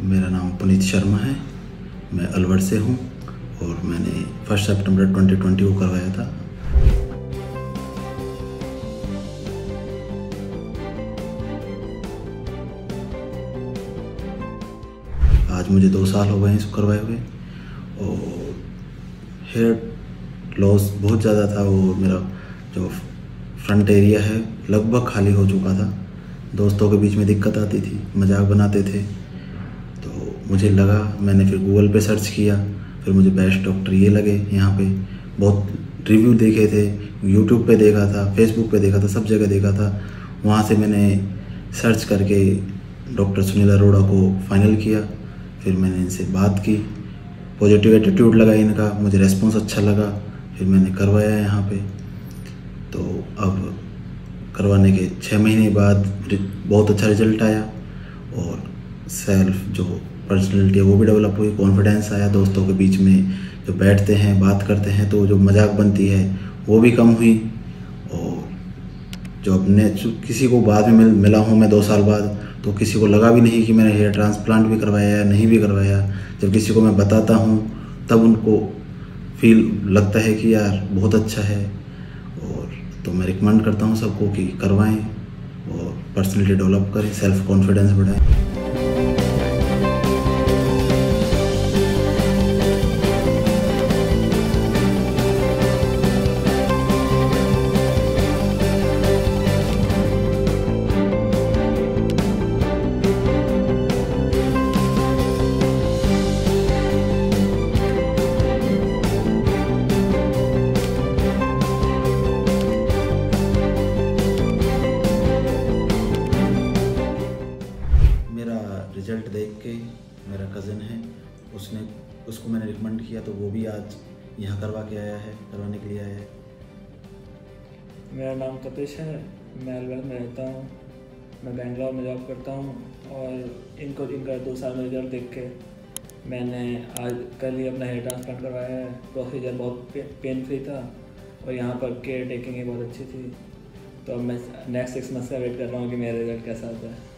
मेरा नाम पुनीत शर्मा है। मैं अलवर से हूँ और मैंने फ़र्स्ट सितंबर 2020 को करवाया था। आज मुझे दो साल हो गए हैं इसको करवाए हुए और हेयर लॉस बहुत ज़्यादा था वो मेरा जो फ्रंट एरिया है लगभग खाली हो चुका था। दोस्तों के बीच में दिक्कत आती थी, मज़ाक बनाते थे। मुझे लगा, मैंने फिर गूगल पे सर्च किया, फिर मुझे बेस्ट डॉक्टर ये लगे यहाँ पे। बहुत रिव्यू देखे थे यूट्यूब पे देखा था फेसबुक पे देखा था, सब जगह देखा था। वहाँ से मैंने सर्च करके डॉक्टर सुनील अरोड़ा को फाइनल किया। फिर मैंने इनसे बात की। पॉजिटिव एटीट्यूड लगा इनका, मुझे रेस्पॉन्स अच्छा लगा। फिर मैंने करवाया यहाँ पे। तो अब करवाने के छः महीने बाद बहुत अच्छा रिज़ल्ट आया और सेल्फ जो पर्सनैलिटी है, वो भी डेवलप हुई कॉन्फिडेंस आया दोस्तों के बीच में। जो बैठते हैं, बात करते हैं तो जो मज़ाक बनती है, वो भी कम हुई। और जो अपने किसी को बाद में मिल, मिला हूँ मैं दो साल बाद तो किसी को लगा भी नहीं कि मैंने हेयर ट्रांसप्लांट भी करवाया या नहीं भी करवाया। जब किसी को मैं बताता हूँ, तब उनको फील लगता है कि यार, बहुत अच्छा है। और तो मैं रिकमेंड करता हूँ सबको कि करवाएँ और पर्सनलिटी डेवलप करें सेल्फ कॉन्फिडेंस बढ़ाएँ। रिज़ल्ट देख के मेरा कज़न है, उसने, उसको मैंने रिकमेंड किया तो वो भी आज यहाँ करवा के आया है, करवाने के लिए आया है। मेरा नाम तपिश है, मैं अलवर में रहता हूँ, मैं बेंगलोर में जॉब करता हूँ और इनको, इनका दो साल में रिज़ल्ट देख के मैंने आज कल ही अपना हेयर ट्रांसप्लांट करवाया है। प्रोसीजर बहुत पेन फ्री था और यहाँ पर केयर टेकिंग बहुत अच्छी थी। तो अब मैं नेक्स्ट सिक्स मंथ्स का वेट कर रहा हूँ कि मेरा रिज़ल्ट कैसा आता है।